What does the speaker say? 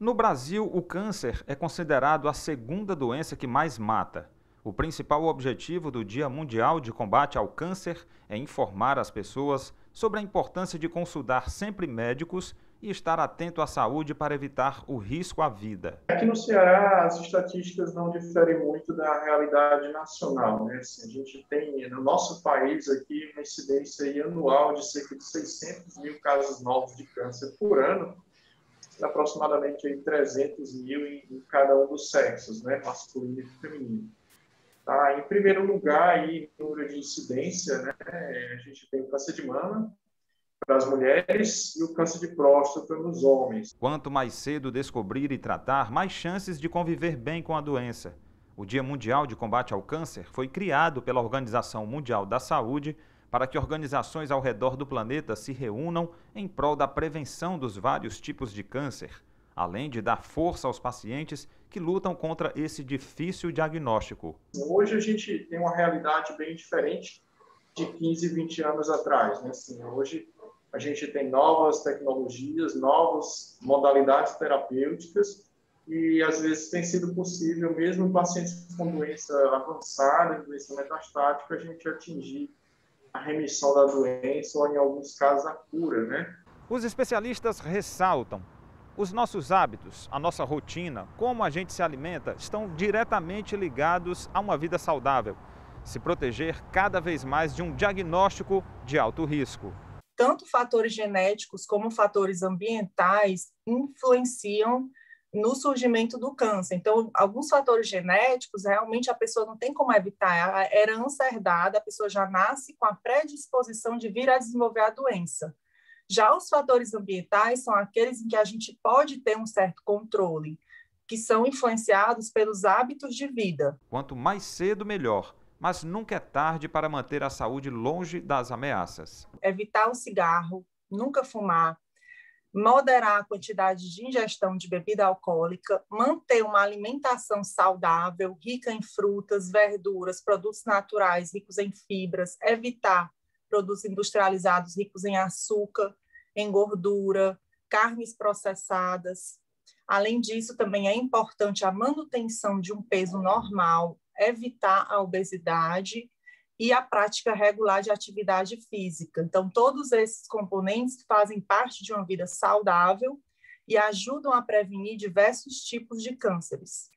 No Brasil, o câncer é considerado a segunda doença que mais mata. O principal objetivo do Dia Mundial de Combate ao Câncer é informar as pessoas sobre a importância de consultar sempre médicos e estar atento à saúde para evitar o risco à vida. Aqui no Ceará, as estatísticas não diferem muito da realidade nacional. Né? Assim, a gente tem, no nosso país, aqui, uma incidência anual de cerca de 600 mil casos novos de câncer por ano, aproximadamente aí 300 mil em, em, cada um dos sexos, né, masculino e feminino. Tá? Em primeiro lugar, aí, número de incidência, né, a gente tem o câncer de mama para as mulheres e o câncer de próstata nos homens. Quanto mais cedo descobrir e tratar, mais chances de conviver bem com a doença. O Dia Mundial de Combate ao Câncer foi criado pela Organização Mundial da Saúde para que organizações ao redor do planeta se reúnam em prol da prevenção dos vários tipos de câncer, além de dar força aos pacientes que lutam contra esse difícil diagnóstico. Hoje a gente tem uma realidade bem diferente de 15, 20 anos atrás. Né? Assim, hoje a gente tem novas tecnologias, novas modalidades terapêuticas e às vezes tem sido possível, mesmo pacientes com doença avançada, doença metastática, a gente atingir a remissão da doença ou, em alguns casos, a cura, né? Os especialistas ressaltam os nossos hábitos, a nossa rotina, como a gente se alimenta, estão diretamente ligados a uma vida saudável. Se proteger cada vez mais de um diagnóstico de alto risco. Tanto fatores genéticos como fatores ambientais influenciam no surgimento do câncer. Então, alguns fatores genéticos, realmente a pessoa não tem como evitar, a herança herdada, a pessoa já nasce com a predisposição de vir a desenvolver a doença. Já os fatores ambientais são aqueles em que a gente pode ter um certo controle, que são influenciados pelos hábitos de vida. Quanto mais cedo, melhor. Mas nunca é tarde para manter a saúde longe das ameaças. Evitar o cigarro, nunca fumar, moderar a quantidade de ingestão de bebida alcoólica, manter uma alimentação saudável, rica em frutas, verduras, produtos naturais ricos em fibras, evitar produtos industrializados ricos em açúcar, em gordura, carnes processadas. Além disso, também é importante a manutenção de um peso normal, evitar a obesidade e a prática regular de atividade física. Então, todos esses componentes fazem parte de uma vida saudável e ajudam a prevenir diversos tipos de cânceres.